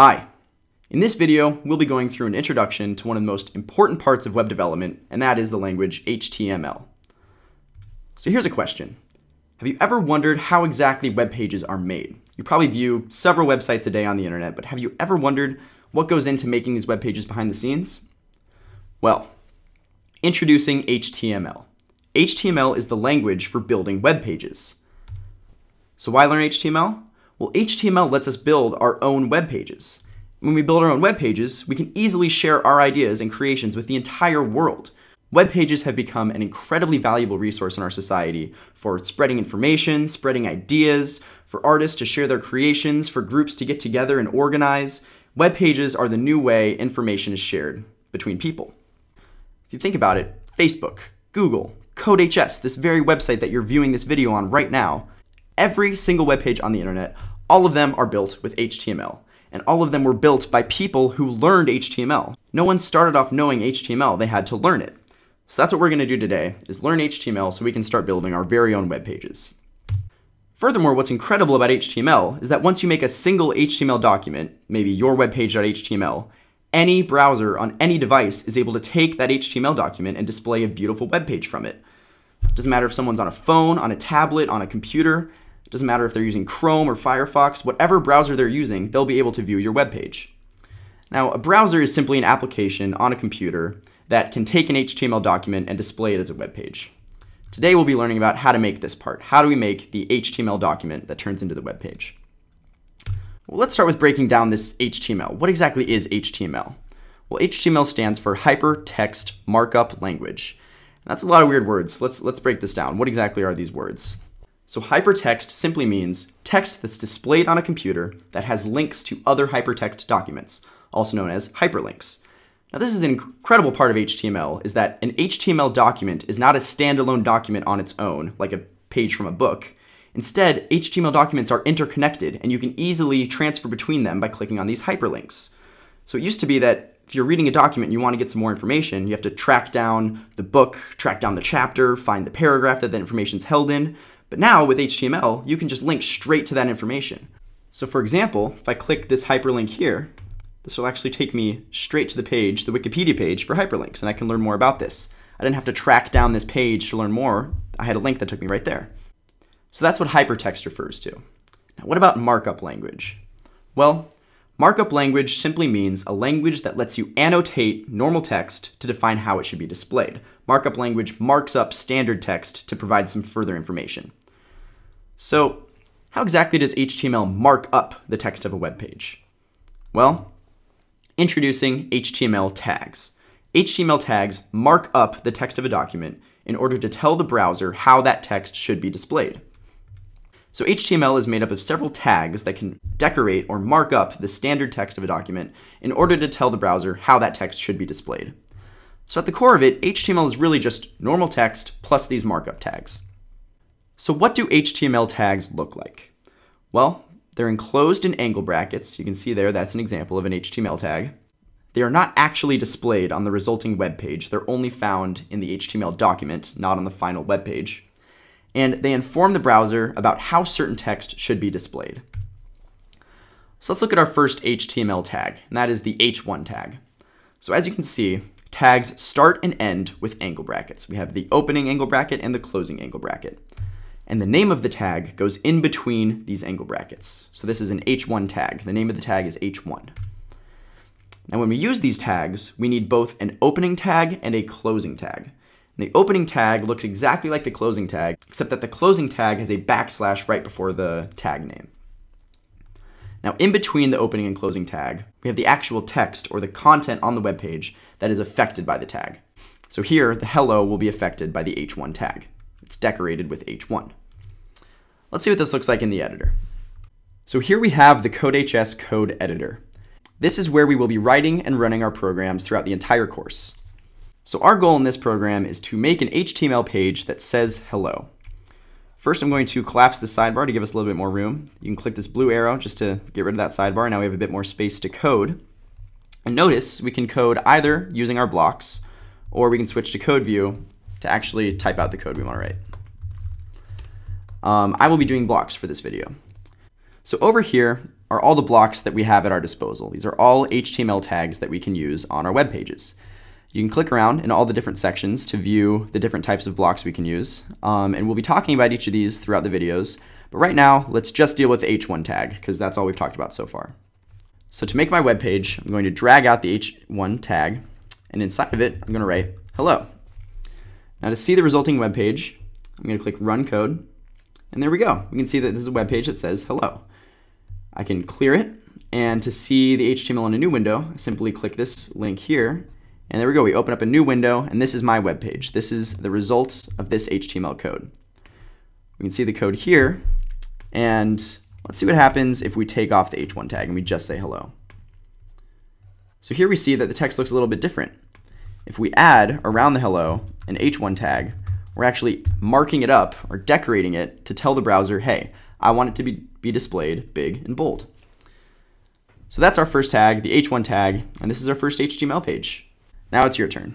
Hi. In this video, we'll be going through an introduction to one of the most important parts of web development, and that is the language HTML. So here's a question. Have you ever wondered how exactly web pages are made? You probably view several websites a day on the internet, but have you ever wondered what goes into making these web pages behind the scenes? Well, introducing HTML. HTML is the language for building web pages. So why learn HTML? Well, HTML lets us build our own web pages. When we build our own web pages, we can easily share our ideas and creations with the entire world. Web pages have become an incredibly valuable resource in our society for spreading information, spreading ideas, for artists to share their creations, for groups to get together and organize. Web pages are the new way information is shared between people. If you think about it, Facebook, Google, CodeHS, this very website that you're viewing this video on right now, every single web page on the internet, all of them are built with HTML. And all of them were built by people who learned HTML. No one started off knowing HTML, they had to learn it. So that's what we're gonna do today, is learn HTML so we can start building our very own web pages. Furthermore, what's incredible about HTML is that once you make a single HTML document, maybe your webpage.html, any browser on any device is able to take that HTML document and display a beautiful web page from it. It doesn't matter if someone's on a phone, on a tablet, on a computer, it doesn't matter if they're using Chrome or Firefox, whatever browser they're using, they'll be able to view your web page. Now, a browser is simply an application on a computer that can take an HTML document and display it as a web page. Today we'll be learning about how to make this part. How do we make the HTML document that turns into the web page? Well, let's start with breaking down this HTML. What exactly is HTML? Well, HTML stands for Hypertext Markup Language. That's a lot of weird words. Let's, let's break this down. What exactly are these words? So hypertext simply means text that's displayed on a computer that has links to other hypertext documents, also known as hyperlinks. Now this is an incredible part of HTML, is that an HTML document is not a standalone document on its own, like a page from a book. Instead, HTML documents are interconnected, and you can easily transfer between them by clicking on these hyperlinks. So it used to be that if you're reading a document and you want to get some more information, you have to track down the book, track down the chapter, find the paragraph that the information's held in. But now with HTML, you can just link straight to that information. So for example, if I click this hyperlink here, this will actually take me straight to the page, the Wikipedia page for hyperlinks, and I can learn more about this. I didn't have to track down this page to learn more. I had a link that took me right there. So that's what hypertext refers to. Now, what about markup language? Well, markup language simply means a language that lets you annotate normal text to define how it should be displayed. Markup language marks up standard text to provide some further information. So how exactly does HTML mark up the text of a web page? Well, introducing HTML tags. HTML tags mark up the text of a document in order to tell the browser how that text should be displayed. So HTML is made up of several tags that can decorate or mark up the standard text of a document in order to tell the browser how that text should be displayed. So at the core of it, HTML is really just normal text plus these markup tags. So what do HTML tags look like? Well, they're enclosed in angle brackets. You can see there, that's an example of an HTML tag. They are not actually displayed on the resulting web page. They're only found in the HTML document, not on the final web page. And they inform the browser about how certain text should be displayed. So let's look at our first HTML tag, and that is the H1 tag. So as you can see, tags start and end with angle brackets. We have the opening angle bracket and the closing angle bracket and the name of the tag goes in between these angle brackets. So this is an H1 tag. The name of the tag is H1. Now when we use these tags, we need both an opening tag and a closing tag. And the opening tag looks exactly like the closing tag, except that the closing tag has a backslash right before the tag name. Now in between the opening and closing tag, we have the actual text or the content on the web page that is affected by the tag. So here, the hello will be affected by the H1 tag. It's decorated with H1. Let's see what this looks like in the editor. So here we have the CodeHS code editor. This is where we will be writing and running our programs throughout the entire course. So our goal in this program is to make an HTML page that says hello. First, I'm going to collapse the sidebar to give us a little bit more room. You can click this blue arrow just to get rid of that sidebar. Now we have a bit more space to code. And notice we can code either using our blocks, or we can switch to code view to actually type out the code we want to write. Um, I will be doing blocks for this video. So over here, are all the blocks that we have at our disposal. These are all HTML tags that we can use on our web pages. You can click around in all the different sections to view the different types of blocks we can use. Um, and we'll be talking about each of these throughout the videos. But right now, let's just deal with the H1 tag because that's all we've talked about so far. So to make my web page, I'm going to drag out the H1 tag, and inside of it, I'm going to write hello. Now to see the resulting web page, I'm going to click Run Code, and there we go. We can see that this is a web page that says hello. I can clear it, and to see the HTML in a new window, I simply click this link here, and there we go. We open up a new window, and this is my web page. This is the results of this HTML code. We can see the code here, and let's see what happens if we take off the h1 tag and we just say hello. So here we see that the text looks a little bit different. If we add around the hello an h1 tag, we're actually marking it up or decorating it to tell the browser, hey, I want it to be, be displayed big and bold. So that's our first tag, the h1 tag, and this is our first HTML page. Now it's your turn.